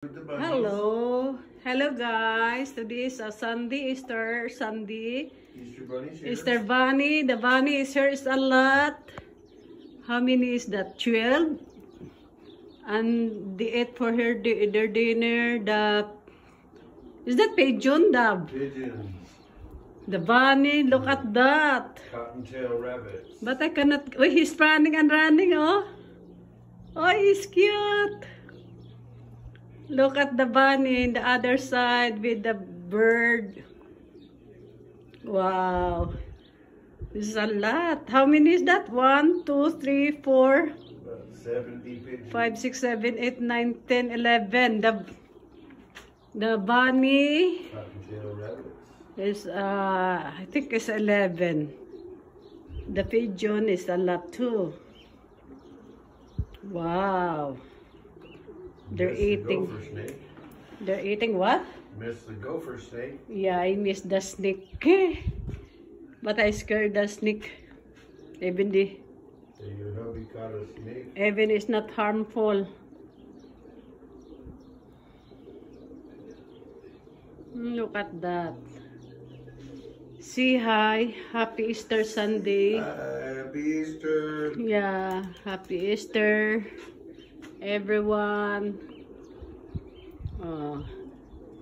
The. Hello. Hello guys. Today is a Sunday, Easter Sunday. Easter bunnies here. Easter bunny. The bunny is here is a lot. How many is that? 12. And they ate for her their dinner. The is that pigeon? The Pigeons. the bunny. Look at mm. that. Cottontail rabbits. But I cannot. Oh, he's running and running. Oh, oh, he's cute. Look at the bunny in the other side with the bird. Wow. This is a lot. How many is that? One, two, three, four, About 70 pigeons. five, six, seven, eight, nine, ten, eleven. The the bunny is uh I think it's eleven. The pigeon is a lot too. Wow. They're Miss the eating. gopher snake. They're eating what? Miss the gopher snake. Yeah, I miss the snake. But I scared the snake. Even the So your hubby caught a snake. even is not harmful. Look at that. See hi. Happy Easter Sunday. Happy Easter. Yeah, happy Easter, everyone. Oh,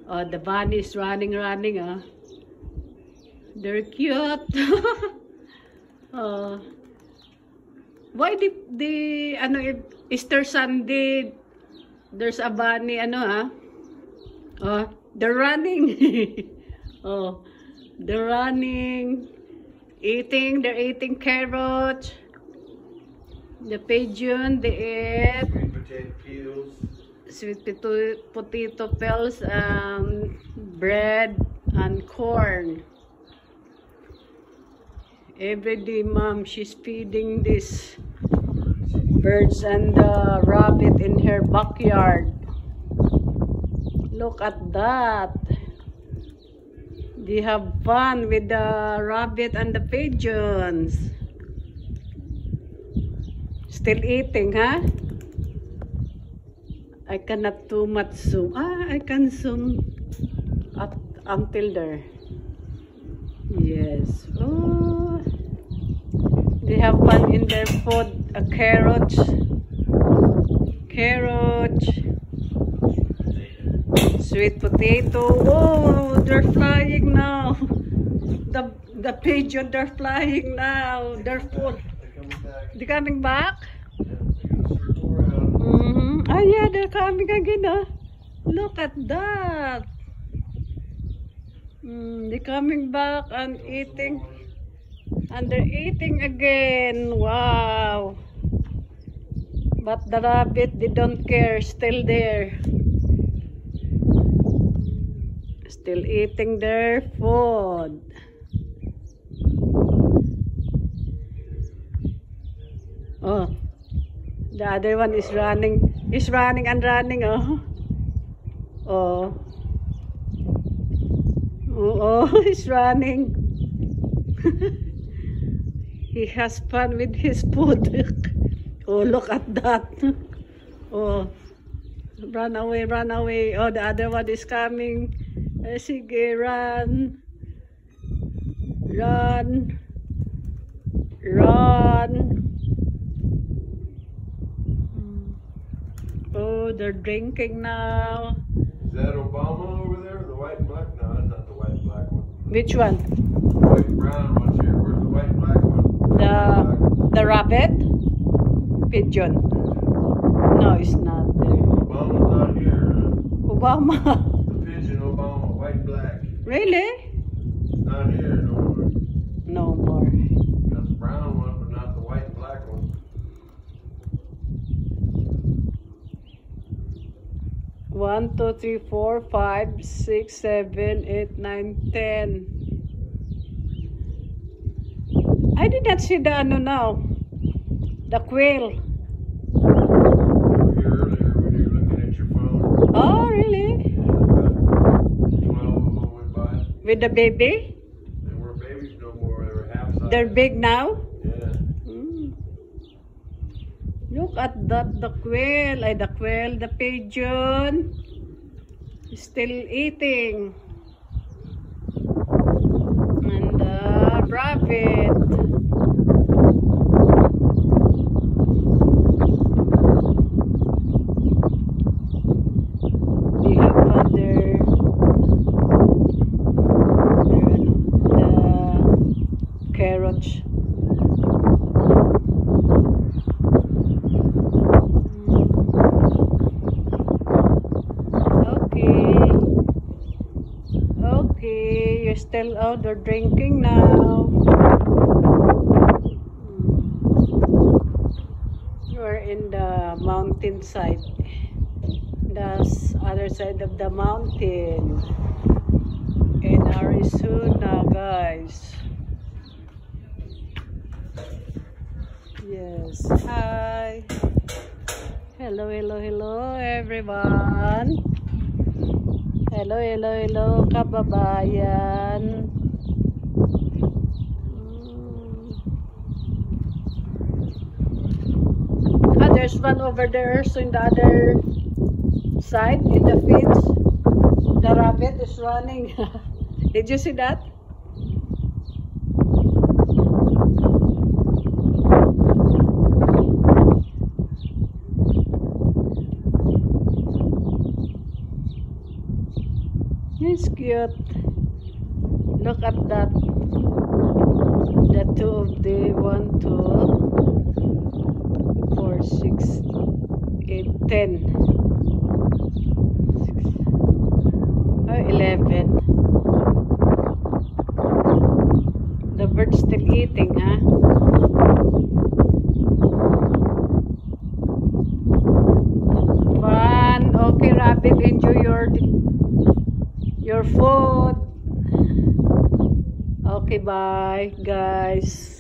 oh the bunny is running, running. Ah, they're cute. oh, why the the ano Easter Sunday? There's a bunny, ano ah? Oh, they're running. oh, they're running. Eating, they're eating carrots. The pigeon, they ate potato peels. sweet potato, peels, um, bread, and corn. Every day, mom, she's feeding these birds and the rabbit in her backyard. Look at that. They have fun with the rabbit and the pigeons. Still eating, huh? I cannot too much zoom. Ah, I can zoom up until there. Yes. Oh. They have fun in their food. A carrot. Carrot. Sweet potato. Oh, they're flying now. The the pigeon, they're flying now. They're full. They're coming back. They coming back? Ah, yeah, they're coming again, ah. Look at that. Mm, they're coming back and eating. And they're eating again. Wow. But the rabbit, they don't care. Still there. Still eating their food. Oh. The other one is running. Is running and running, oh. Oh. Oh, oh he's running. he has fun with his food. oh, look at that. Oh. Run away, run away. Oh, the other one is coming. Eh, sige, run. Run. Run. Oh, they're drinking now. Is that Obama over there? The white and black? No, that's not the white and black one. Which one? The white and brown one's here. Where's the white and black one? The the rabbit? Pigeon. No, it's not there. Obama's not here. huh? Obama. The pigeon Obama, white and black. really? It's not here no more. No more. 1, 2, 3, 4, 5, 6, 7, 8, 9, 10. I did not see the ano now. The quail. Oh, really? With the baby? They're big now? Look at that, the quail, ay the quail, the pigeon. Still eating. And uh, rabbit. We have other the carrots. Still out oh, there drinking now. Are in the mountainside. The other side of the mountain. In Arizona, guys. Yes. Hi. Hello, hello, hello, everyone. Hello, hello, hello, kababayan. Mm. Ah, there's one over there, so in the other side, in the fields, the rabbit is running. Did you see that? It's cute. Look at that. The two of the one, two, four, six, eight, ten. Oh, eleven. The bird's still eating, huh? Fun. Okay, rabbit, enjoy your your food. Okay, bye, guys.